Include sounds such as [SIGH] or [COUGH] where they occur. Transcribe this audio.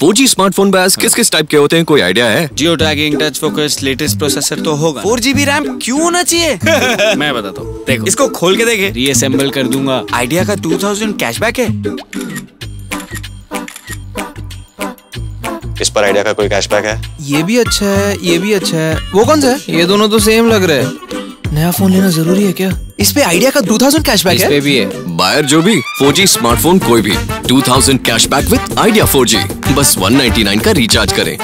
Four G smartphone बैस किस किस type के होते हैं कोई आइडिया है? Geo tagging touch focus latest processor तो होगा। फोर जीबी रैम क्यों होना चाहिए? [LAUGHS] मैं बताता हूँ। देखो। इसको खोल के देखे। रीअसेंबल कर दूँगा। आइडिया का टू थाउज़ेंड कैशबैक है? इस पर आइडिया का कोई कैशबैक है? ये भी अच्छा है ये भी अच्छा है। वो कौन सा है? ये दोनों तो सेम लग रहे हैं। नया फ़ोन लेना ज़रूरी है क्या? इस पे आइडिया का टू थाउज़ेंड कैशबैक इस है? पे भी है। बायर जो भी 4G स्मार्टफ़ोन कोई भी 2000 कैशबैक विद आइडिया 4G बस 199 का रिचार्ज करें।